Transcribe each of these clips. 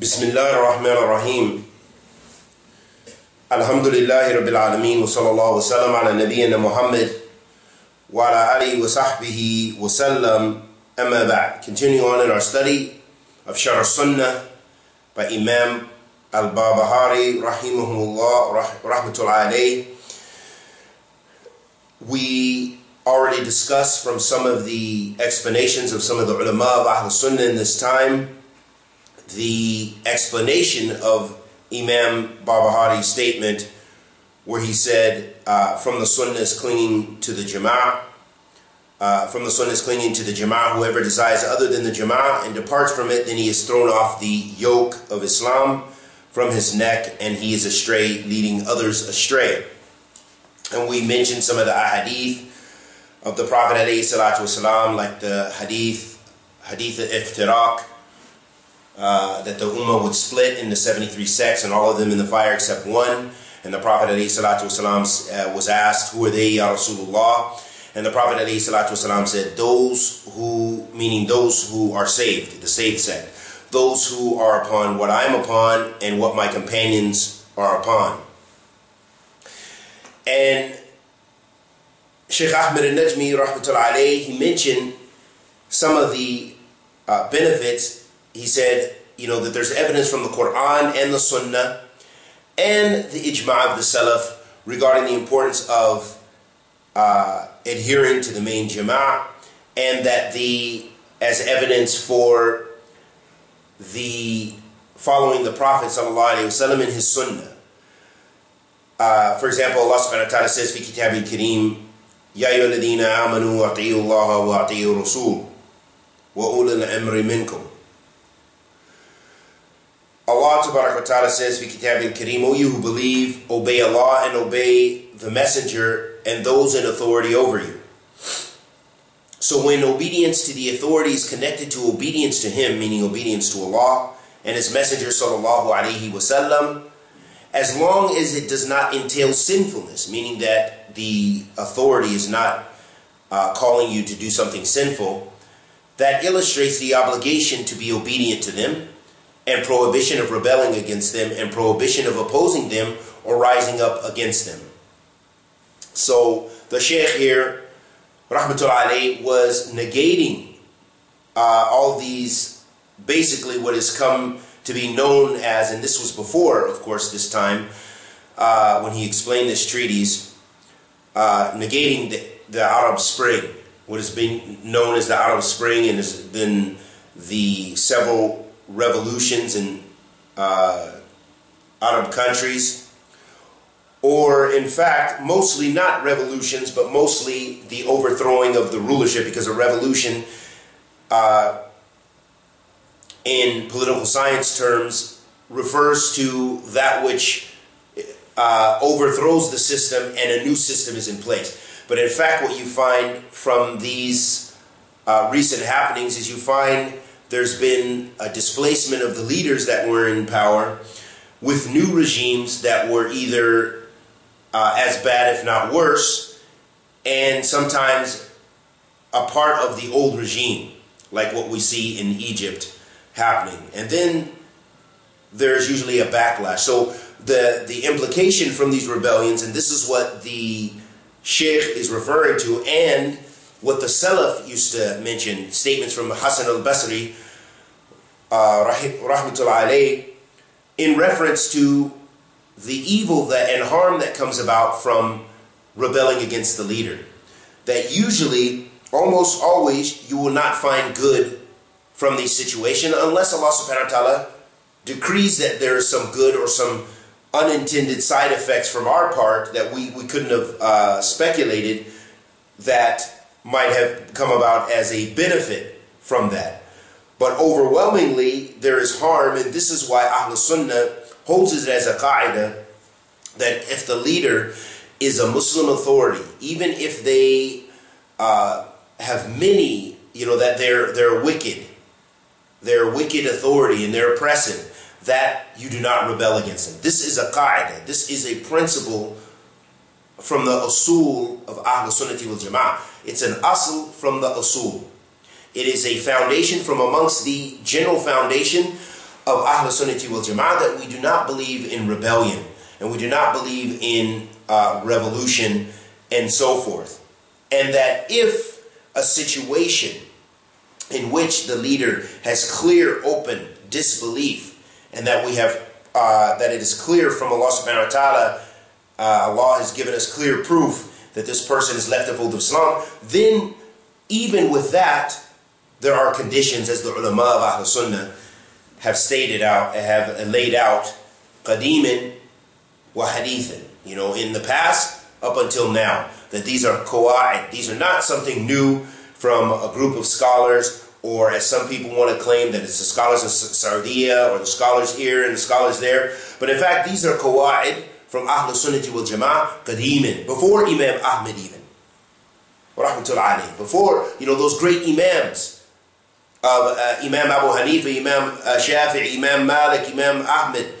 بسم الله الرحمن الرحيم الحمد لله رب العالمين وصلى الله وسلم على نبينا محمد وعلى آله وصحبه وسلم أما بعد continuing on in our study of شرح السنة by Imam Al-Barbahari رحمه rahimahullah rahmatul alayh. We already discussed from some of the explanations of some of the ulama of Ahl Sunnah in this time the explanation of Imam Barbahari's statement where he said, uh, from the sunnahs clinging to the jama'ah, uh, from the sunnahs clinging to the jama'ah, whoever desires other than the jama'ah and departs from it, then he is thrown off the yoke of Islam from his neck and he is astray, leading others astray. And we mentioned some of the ahadith of the Prophet ﷺ, like the hadith, hadith al-iftiraq, uh, that the Ummah would split into 73 sects and all of them in the fire except one. And the Prophet ﷺ uh, was asked, Who are they, Ya Rasulullah? And the Prophet ﷺ said, Those who, meaning those who are saved, the saved sect, those who are upon what I am upon and what my companions are upon. And Sheikh Ahmed rahmatullah alayhi, he mentioned some of the uh, benefits. He said, you know, that there's evidence from the Quran and the Sunnah and the ijma' of the Salaf regarding the importance of uh, adhering to the main jama'ah and that the, as evidence for the following the Prophet ﷺ in his Sunnah. Uh, for example, Allah subhanahu wa ta'ala says, في كتاب الكريم يا أيها الذين آمنوا أطيعوا الله وأطيعوا الرسول وأولي الأمر منكم Allah Ta'ala says, "Fi kitabin kareem, O you who believe, obey Allah and obey the Messenger and those in authority over you." So when obedience to the authority is connected to obedience to Him, meaning obedience to Allah and His Messenger Sallallahu Alaihi Wasallam, as long as it does not entail sinfulness, meaning that the authority is not uh, calling you to do something sinful, that illustrates the obligation to be obedient to them and prohibition of rebelling against them and prohibition of opposing them or rising up against them. So the Sheikh here, Rahmatullah was negating uh, all these, basically what has come to be known as, and this was before, of course, this time, uh, when he explained this treatise, uh, negating the, the Arab Spring, what has been known as the Arab Spring and has been the several revolutions in uh, Arab countries, or in fact, mostly not revolutions, but mostly the overthrowing of the rulership, because a revolution, uh, in political science terms, refers to that which uh, overthrows the system and a new system is in place. But in fact, what you find from these uh, recent happenings is you find there's been a displacement of the leaders that were in power with new regimes that were either uh, as bad, if not worse, and sometimes a part of the old regime, like what we see in Egypt happening. And then there's usually a backlash. So the, the implication from these rebellions, and this is what the Sheikh is referring to, and what the Salaf used to mention, statements from Hassan al-Basri, uh, rahmatullah alayh, in reference to the evil that and harm that comes about from rebelling against the leader. That usually, almost always, you will not find good from these situations unless Allah subhanahu wa ta'ala decrees that there is some good or some unintended side effects from our part that we, we couldn't have uh, speculated that might have come about as a benefit from that. But overwhelmingly, there is harm, and this is why Ahl Sunnah holds it as a qaida that if the leader is a Muslim authority, even if they uh, have many, you know, that they're they're wicked, they're wicked authority and they're oppressive, that you do not rebel against them. This is a qaida. This is a principle from the usul of Ahl Sunnati wal Jama'ah. It's an asl from the usul. It is a foundation from amongst the general foundation of Ahl Sunnati wal Jama'ah that we do not believe in rebellion and we do not believe in uh, revolution and so forth. And that if a situation in which the leader has clear, open disbelief, and that we have uh, that it is clear from Allah subhanahu wa ta'ala, uh, Allah has given us clear proof that this person is left of old Islam, then even with that, there are conditions as the ulama of Ahl Sunnah have stated out, have laid out, qadimin wa hadithan. You know, in the past up until now, that these are qawa'id. These are not something new from a group of scholars or as some people want to claim that it's the scholars of Sardiya or the scholars here and the scholars there. But in fact, these are qawa'id from Ahl Sunnah wal Jama'ah qadimin, before Imam Ahmed even. Before, you know, those great imams of uh, Imam Abu Hanifa, Imam uh, Shafi'i, Imam Malik, Imam Ahmed,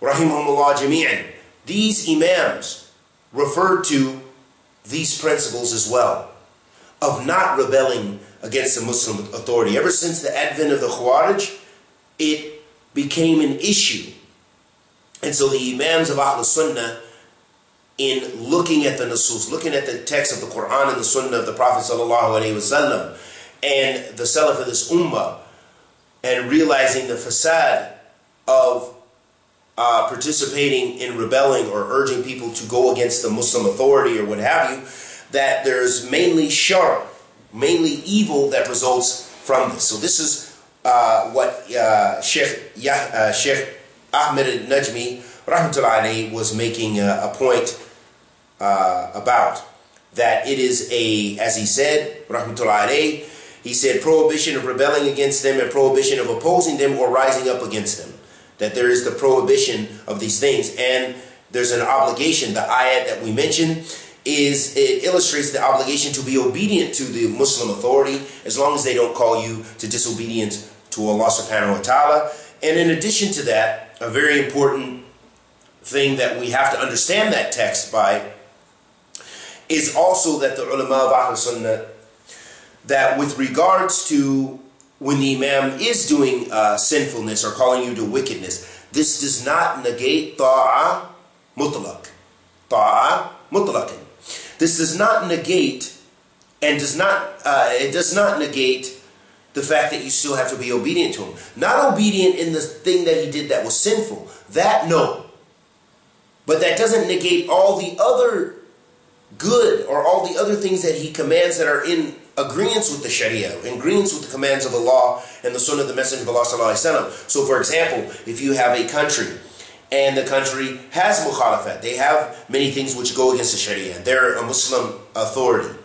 rahimahumullah jami'an. These imams referred to these principles as well of not rebelling against the Muslim authority. Ever since the advent of the Khawarij, it became an issue. And so the Imams of Ahl Sunnah, in looking at the Nasus, looking at the text of the Quran and the Sunnah of the Prophet Wasallam, and the Salaf of this Ummah, and realizing the fasad of uh, participating in rebelling or urging people to go against the Muslim authority or what have you, that there's mainly shar, mainly evil that results from this. So this is uh, what uh, Sheikh, Yah, uh, Sheikh Ahmed al-Najmi rahmatullahi was making a, a point uh, about. That it is a, as he said, rahmatullahi he said prohibition of rebelling against them and prohibition of opposing them or rising up against them. That there is the prohibition of these things and there's an obligation, the ayat that we mentioned, is it illustrates the obligation to be obedient to the Muslim authority as long as they don't call you to disobedience to Allah subhanahu wa ta'ala. And in addition to that, a very important thing that we have to understand that text by is also that the ulama of Ahl Sunnah, that with regards to when the Imam is doing uh, sinfulness or calling you to wickedness, this does not negate ta'ah mutlaq. Ta'ah mutlaqin. This does not negate and does not uh, it does not negate the fact that you still have to be obedient to him. Not obedient in the thing that he did that was sinful. That no. But that doesn't negate all the other good or all the other things that he commands that are in agreement with the Sharia, in agreement with the commands of Allah and the Sunnah of the Messenger of Allah. So, for example, if you have a country and the country has mukhalafat. They have many things which go against the Sharia. They're a Muslim authority.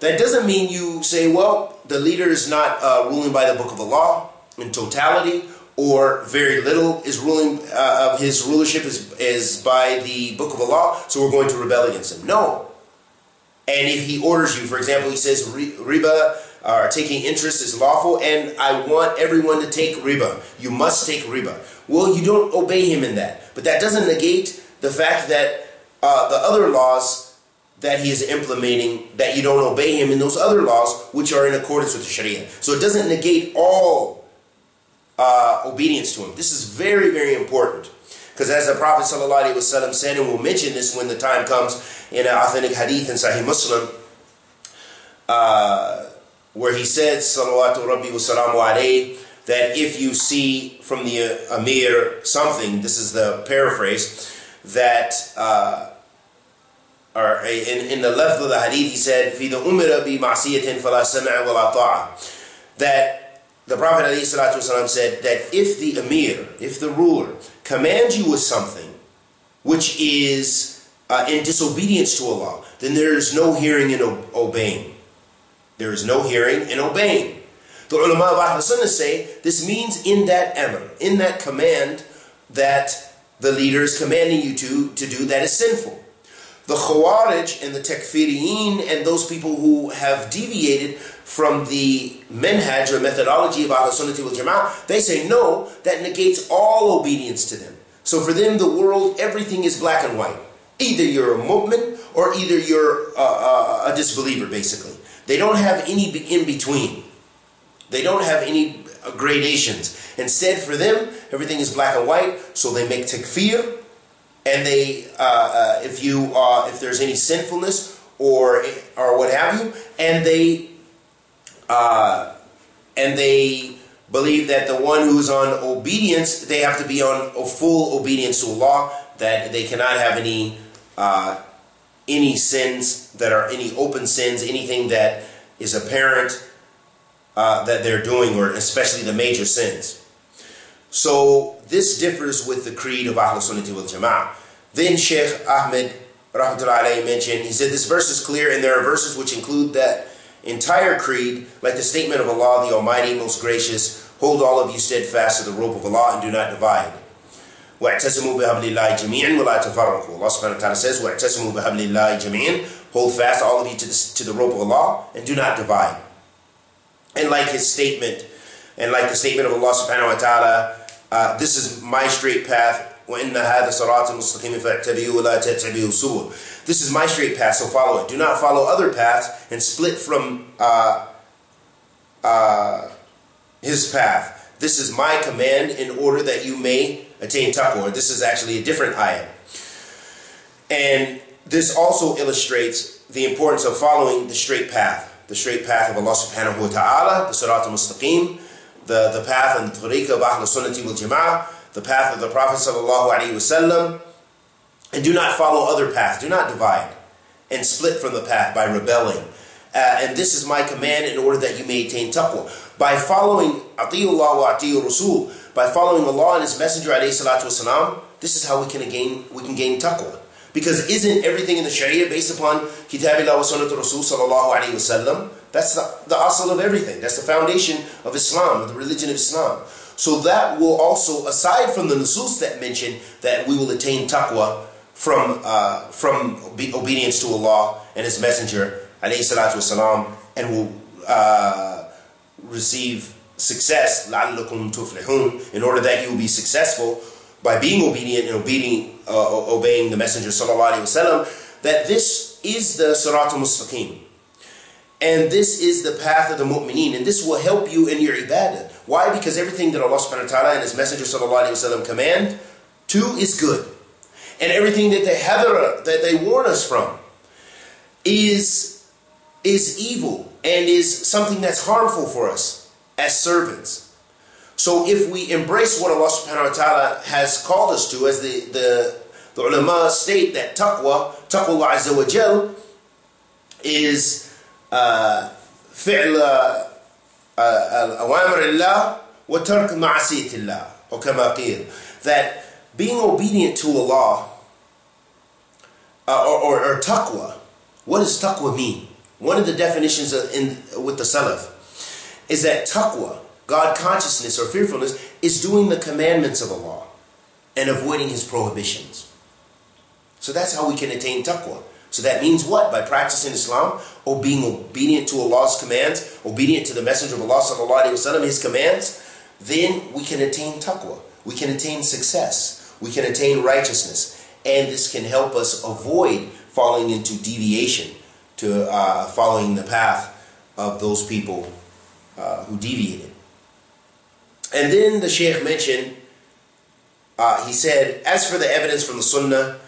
That doesn't mean you say, well, the leader is not uh, ruling by the book of Allah in totality, or very little is ruling uh, of his rulership is, is by the book of Allah, so we're going to rebel against him. No. And if he orders you, for example, he says riba or taking interest is lawful, and I want everyone to take riba. You must take riba. Well, you don't obey him in that. But that doesn't negate the fact that uh, the other laws that he is implementing, that you don't obey him in those other laws, which are in accordance with the Sharia. So it doesn't negate all uh, obedience to him. This is very, very important. Because as the Prophet ﷺ said, and we'll mention this when the time comes in an authentic hadith in Sahih Muslim, uh, where he said, Salawatu Rabbi wa salamu that if you see from the uh, Amir something, this is the paraphrase, that, uh, or in, in the left of the hadith, he said, فِي the umira bi ma'siyatin fala sam'a wa la That the Prophet ﷺ said that if the Amir, if the ruler, commands you with something which is uh, in disobedience to Allah, then there is no hearing and obeying. There is no hearing and obeying. The ulama of Ahl Sunnah say this means in that amr, in that command that the leader is commanding you to, to do that is sinful. The Khawarij and the Takfiriyin and those people who have deviated from the minhaj or methodology of Ahl Sunnah wal Jama'ah, they say no, that negates all obedience to them. So for them, the world, everything is black and white. Either you're a mu'min or either you're a, a, a disbeliever, basically. They don't have any in between. They don't have any uh, gradations. Instead, for them, everything is black and white. So they make takfir, and they, uh, uh, if you, uh, if there's any sinfulness or or what have you, and they, uh, and they believe that the one who's on obedience, they have to be on a full obedience to Allah. That they cannot have any uh, any sins that are any open sins, anything that is apparent uh, that they're doing, or especially the major sins. So this differs with the creed of Ahl Sunnah wal Jama'ah. Then Sheikh Ahmed Rahmatullahi mentioned, he said this verse is clear and there are verses which include that entire creed, like the statement of Allah, the Almighty, most gracious, hold all of you steadfast to the rope of Allah and do not divide. وَاعْتَسِمُوا بِهَبْلِ اللَّهِ جَمِيعًا وَلَا تَفَرَّقُوا Allah subhanahu wa ta'ala says, وَاعْتَسِمُوا بِهَبْلِ اللَّهِ جَمِيعًا Hold fast all of you to the, to the rope of Allah and do not divide. And like his statement, and like the statement of Allah subhanahu wa ta'ala, uh, this is my straight path. This is my straight path, so follow it. Do not follow other paths and split from uh, uh, his path. This is my command in order that you may attain taqwa. This is actually a different ayah. And this also illustrates the importance of following the straight path, the straight path of Allah subhanahu wa ta'ala, the Sirat al-Mustaqim, the, the path and tariqah of Ahl Sunnati wal Jama'ah, the path of the Prophet sallallahu alaihi wasallam, and do not follow other paths. Do not divide and split from the path by rebelling. Uh, and this is my command in order that you may attain taqwa. By following Atiullah wa Atiur Rasul, by following Allah and His Messenger alayhi wasalam, this is how we can gain we can gain taqwa. Because isn't everything in the Sharia based upon Kitabillah wa Sunnat Rasul sallallahu alayhi wasallam? That's the, the asal of everything. That's the foundation of Islam, of the religion of Islam. So that will also, aside from the nusus that mention that we will attain taqwa from uh, from obedience to Allah and His Messenger, alayhi salatu wasalam, and will uh, receive success, لَعَلَّكُمْ تُفْلِحُونَ, in order that you will be successful by being obedient and obeying, uh, obeying the Messenger sallallahu alayhi wasallam, that this is the Sirat al-Mustaqim. And this is the path of the mu'mineen. And this will help you in your ibadah. Why? Because everything that Allah subhanahu wa ta'ala and His Messenger sallallahu alayhi wasallam command to is good. And everything that they have, that they warn us from is, is evil and is something that's harmful for us as servants. So if we embrace what Allah subhanahu wa ta'ala has called us to, as the, the, the ulama state that taqwa, taqwa azza wa jal, is فعل أوامر الله وترك معصية الله or كما قيل that being obedient to Allah uh, or, or, or taqwa what does taqwa mean one of the definitions in with the salaf is that taqwa God consciousness or fearfulness is doing the commandments of Allah and avoiding his prohibitions so that's how we can attain taqwa so that means what? By practicing Islam or being obedient to Allah's commands, obedient to the Messenger of Allah sallallahu alaihi His commands, then we can attain taqwa. We can attain success. We can attain righteousness. And this can help us avoid falling into deviation to uh, following the path of those people uh, who deviated. And then the Shaykh mentioned, uh, he said, as for the evidence from the Sunnah,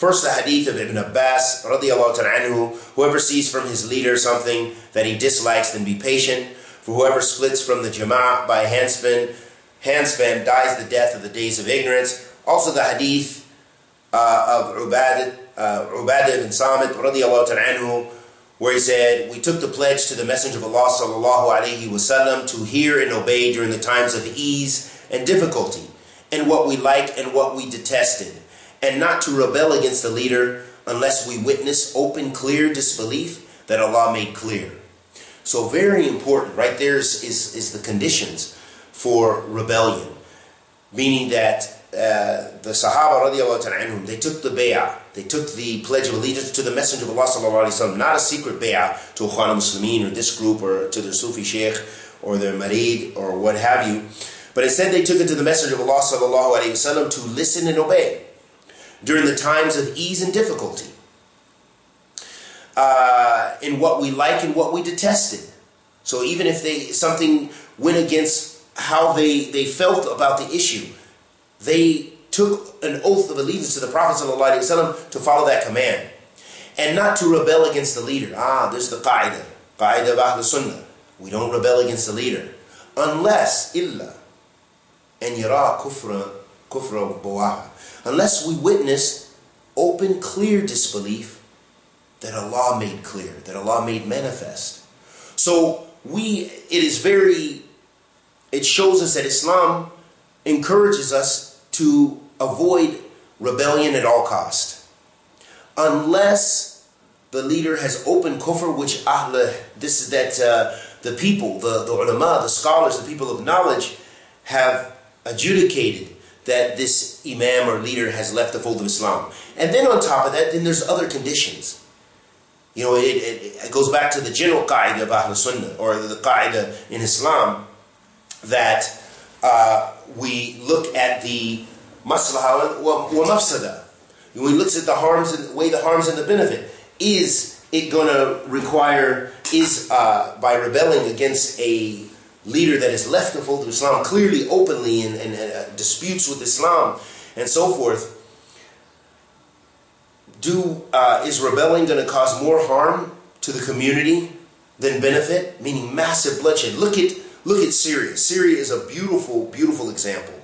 First, the hadith of Ibn Abbas, radiallahu anhu, whoever sees from his leader something that he dislikes, then be patient. For whoever splits from the jama'ah by handspan, handspan dies the death of the days of ignorance. Also, the hadith uh, of Ubadah, uh, Ubadah ibn Samit, anhu, where he said, We took the pledge to the Messenger of Allah sallallahu to hear and obey during the times of ease and difficulty, and what we liked and what we detested and not to rebel against the leader unless we witness open, clear disbelief that Allah made clear. So very important, right there is, is, is the conditions for rebellion. Meaning that uh, the Sahaba radiallahu anhum, they took the bay'ah, they took the pledge of allegiance to the Messenger of Allah sallallahu alayhi wasallam, not a secret bay'ah to Ikhwan Muslimin or this group or to their Sufi sheikh or their murid or what have you. But instead they took it to the Messenger of Allah sallallahu alayhi wasallam to listen and obey during the times of ease and difficulty, uh, in what we like and what we detested. So even if they something went against how they, they felt about the issue. They took an oath of allegiance to the Prophet ﷺ to follow that command and not to rebel against the leader. Ah, this is the qaida, qaida of Ahl Sunnah. We don't rebel against the leader unless illa and yara kufra kufra bawaha. Unless we witness open, clear disbelief that Allah made clear, that Allah made manifest. So we, it is very, it shows us that Islam encourages us to avoid rebellion at all cost. Unless the leader has open kufr, which ahl, this is that uh, the people, the, the ulama, the scholars, the people of knowledge have adjudicated that this imam or leader has left the fold of Islam. And then on top of that, then there's other conditions. You know, it, it, it goes back to the general qaida of Ahl Sunnah, or the qaida in Islam, that uh, we look at the maslaha wa mafsada. When we look at the harms and weigh the harms and the benefit, is it going to require, is uh, by rebelling against a leader that has left the fold of Islam clearly, openly, and, and uh, disputes with Islam and so forth, do uh, is rebelling going to cause more harm to the community than benefit? Meaning massive bloodshed. Look at look at Syria. Syria is a beautiful, beautiful example,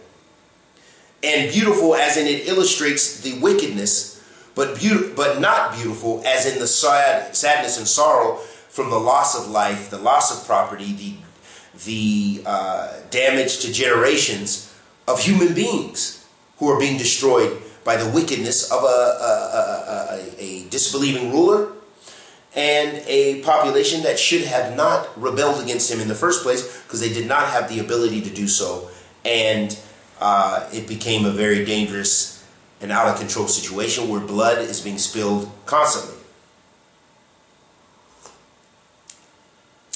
and beautiful as in it illustrates the wickedness, but beautiful, but not beautiful as in the sad, sadness and sorrow from the loss of life, the loss of property, the the uh, damage to generations of human beings who are being destroyed by the wickedness of a, a, a, a, disbelieving ruler and a population that should have not rebelled against him in the first place because they did not have the ability to do so. And uh, it became a very dangerous and out of control situation where blood is being spilled constantly.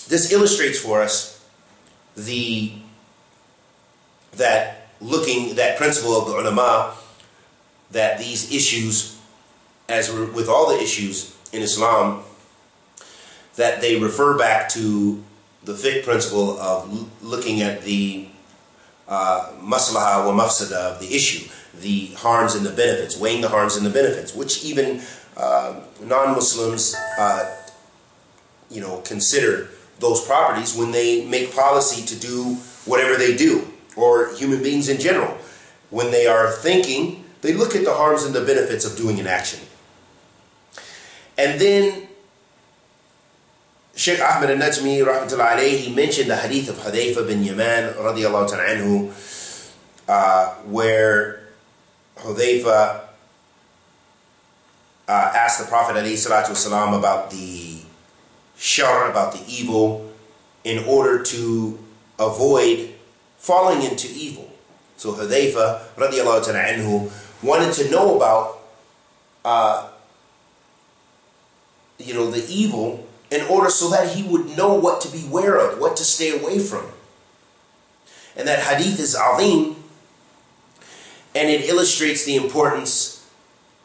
This illustrates for us the that looking that principle of the ulama that these issues, as with all the issues in Islam, that they refer back to the fiqh principle of looking at the uh, maslaha wa mafsada of the issue, the harms and the benefits, weighing the harms and the benefits, which even uh, non-Muslims, uh, you know, consider those properties when they make policy to do whatever they do, or human beings in general, when they are thinking they look at the harms and the benefits of doing an action. And then Sheikh Ahmed al-Najmi, rahmatullahi alayhi, he mentioned the hadith of Hudayfa bin Yaman, radiallahu ta'ala anhu, uh, where Hudayfa uh, asked the Prophet alayhi salatu wasalam about the shar, about the evil, in order to avoid falling into evil. So Hudayfa, radiallahu ta'ala anhu, wanted to know about, uh, you know, the evil in order so that he would know what to beware of, what to stay away from. And that hadith is azim, and it illustrates the importance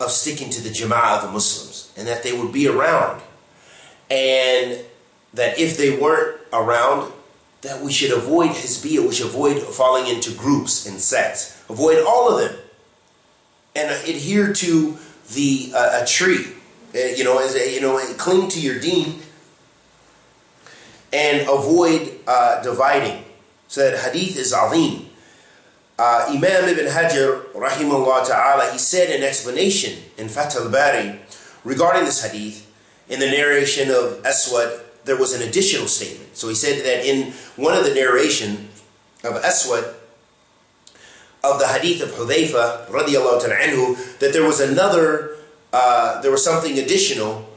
of sticking to the jama'ah of the Muslims, and that they would be around. And that if they weren't around, that we should avoid hizbiyah, we should avoid falling into groups and sects. Avoid all of them and adhere to the uh, a tree. Uh, you know, as a, you know, cling to your deen and avoid uh, dividing. So that hadith is azim. Uh, Imam Ibn Hajar, rahimahullah ta'ala, he said in explanation in Fath al-Bari regarding this hadith, in the narration of Eswat, there was an additional statement. So he said that in one of the narration of Eswat of the hadith of Hudayfa, radiallahu ta'ala anhu, that there was another, uh, there was something additional,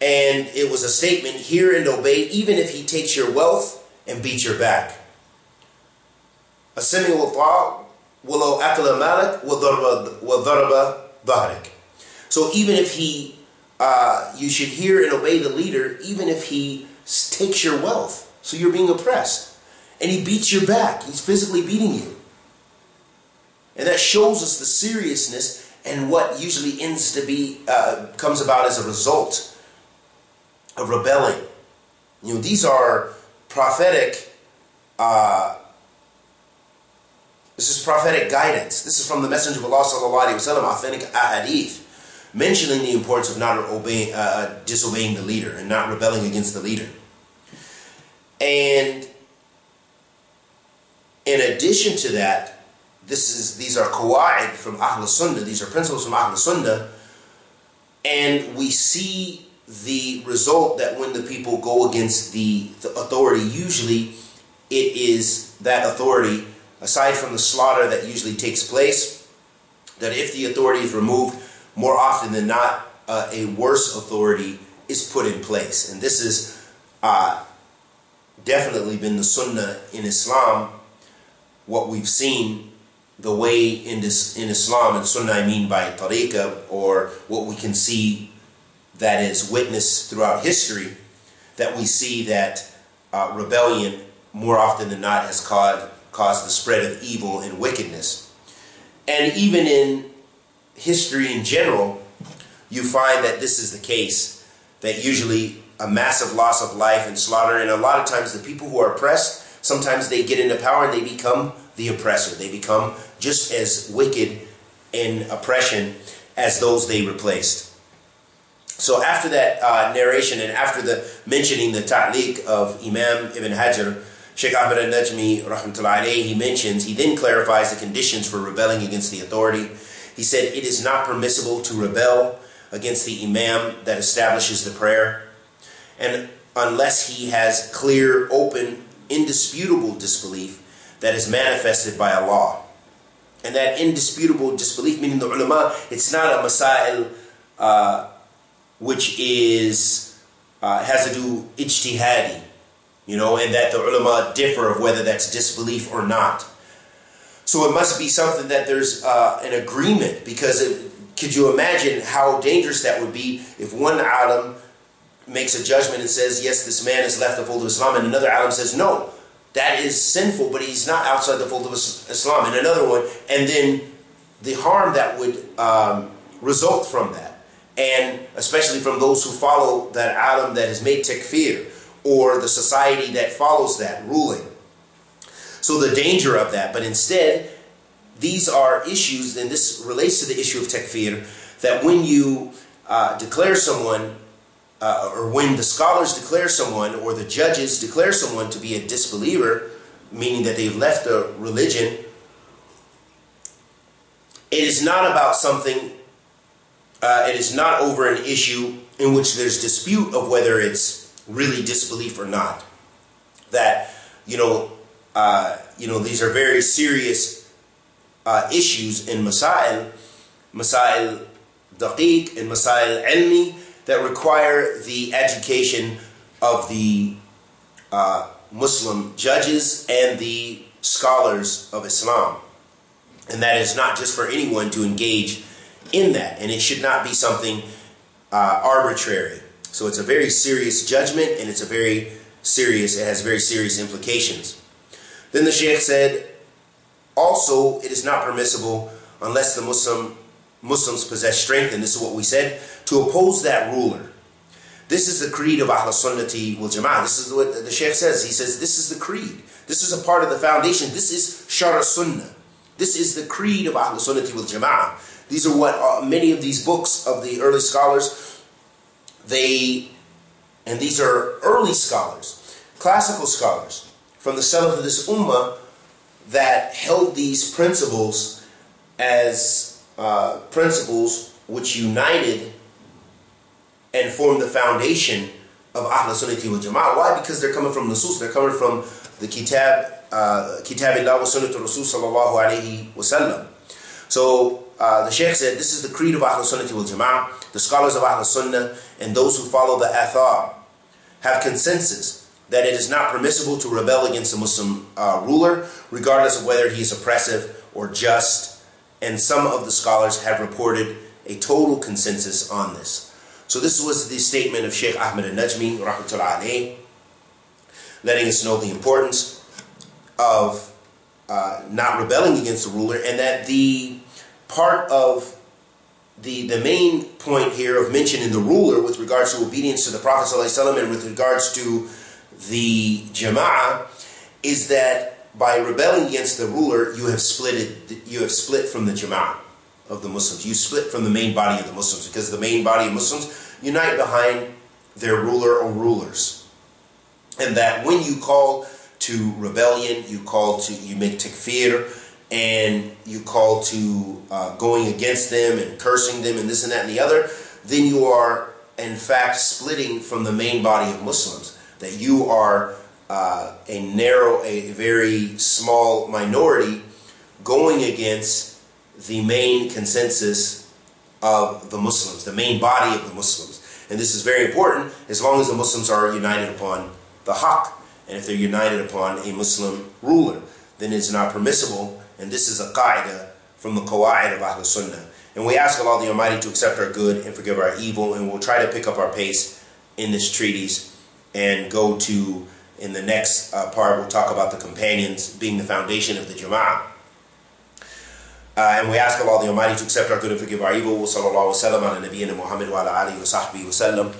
and it was a statement, hear and obey, even if he takes your wealth and beats your back. Asimi wafa' walau. So even if he uh, you should hear and obey the leader even if he takes your wealth. So you're being oppressed. And he beats your back. He's physically beating you. And that shows us the seriousness and what usually ends to be, uh, comes about as a result of rebelling. You know, these are prophetic uh, this is prophetic guidance. This is from the Messenger of Allah sallallahu alaihi wasallam, authentic ahadith, mentioning the importance of not obeying, uh, uh, disobeying the leader and not rebelling against the leader. And in addition to that, this is these are qawaid from Ahl Sunnah. These are principles from Ahl Sunnah, and we see the result that when the people go against the, the authority, usually it is that authority, aside from the slaughter that usually takes place, that if the authority is removed, more often than not, uh, a worse authority is put in place. And this is uh, definitely been the sunnah in Islam, what we've seen the way in this in Islam and Sunnah I mean by tariqah or what we can see that is witnessed throughout history that we see that uh, rebellion more often than not has caused caused the spread of evil and wickedness and even in history in general you find that this is the case that usually a massive loss of life and slaughter and a lot of times the people who are oppressed sometimes they get into power and they become the oppressor. They become just as wicked in oppression as those they replaced. So after that uh, narration and after the mentioning the ta'liq of Imam Ibn Hajar, Sheikh Ahmed al-Najmi, rahmatullahi he mentions, he then clarifies the conditions for rebelling against the authority. He said, it is not permissible to rebel against the imam that establishes the prayer. And unless he has clear, open, indisputable disbelief, that is manifested by a law. And that indisputable disbelief, meaning the ulama, it's not a masail uh, which is uh, has to do ijtihadi, you know, and that the ulama differ of whether that's disbelief or not. So it must be something that there's uh, an agreement because it, could you imagine how dangerous that would be if one alim makes a judgment and says, yes, this man has left the fold of Islam, and another alim says, no, that is sinful, but he's not outside the fold of Islam. And another one, and then the harm that would um, result from that, and especially from those who follow that alim that has made takfir, or the society that follows that ruling. So the danger of that, but instead, these are issues, and this relates to the issue of takfir, that when you uh, declare someone uh, or when the scholars declare someone or the judges declare someone to be a disbeliever, meaning that they've left the religion, it is not about something, uh, it is not over an issue in which there's dispute of whether it's really disbelief or not. That, you know, uh, you know, these are very serious uh, issues in Masail, Masail Daqiq and Masail Ilmi, that require the education of the uh, Muslim judges and the scholars of Islam. And that is not just for anyone to engage in that. And it should not be something uh, arbitrary. So it's a very serious judgment and it's a very serious, it has very serious implications. Then the Sheikh said, also, it is not permissible unless the Muslim Muslims possess strength, and this is what we said, to oppose that ruler. This is the creed of Ahl Sunnati wal Jama'ah. This is what the Sheikh says. He says, this is the creed. This is a part of the foundation. This is Shara Sunnah. This is the creed of Ahl Sunnati wal Jama'ah. These are what uh, many of these books of the early scholars, they, and these are early scholars, classical scholars, from the Salaf of this Ummah that held these principles as uh, principles which united and formed the foundation of Ahl Sunnati wal Jama'ah. Why? Because they're coming from Nusus, they're coming from the Kitab, uh, Kitab Allah wa Sunnat Rasul sallallahu alayhi wa. So uh, the Sheikh said, this is the creed of Ahl Sunnati wal Jama'ah. The scholars of Ahl Sunnah and those who follow the Athar have consensus that it is not permissible to rebel against a Muslim uh, ruler, regardless of whether he is oppressive or just and some of the scholars have reported a total consensus on this. So this was the statement of Sheikh Ahmed al-Najmi, letting us know the importance of uh, not rebelling against the ruler and that the part of the, the main point here of mentioning the ruler with regards to obedience to the Prophet ﷺ and with regards to the jama'ah is that by rebelling against the ruler, you have split it, you have split from the Jama'ah of the Muslims. You split from the main body of the Muslims because the main body of Muslims unite behind their ruler or rulers. And that when you call to rebellion, you call to, you make takfir, and you call to uh, going against them and cursing them and this and that and the other, then you are in fact splitting from the main body of Muslims. That you are uh, a narrow, a very small minority going against the main consensus of the Muslims, the main body of the Muslims. And this is very important as long as the Muslims are united upon the haqq. And if they're united upon a Muslim ruler, then it's not permissible. And this is a qaida from the qawa'id of Ahl Sunnah. And we ask Allah the Almighty to accept our good and forgive our evil. And we'll try to pick up our pace in this treatise and go to, in the next uh, part, we'll talk about the companions being the foundation of the Jama'ah. Uh, and we ask Allah the Almighty to accept our good and forgive our evil. Sallallahu wa sallam ala nabiyyina Muhammad wa ala alihi wa sahbihi wa sallam.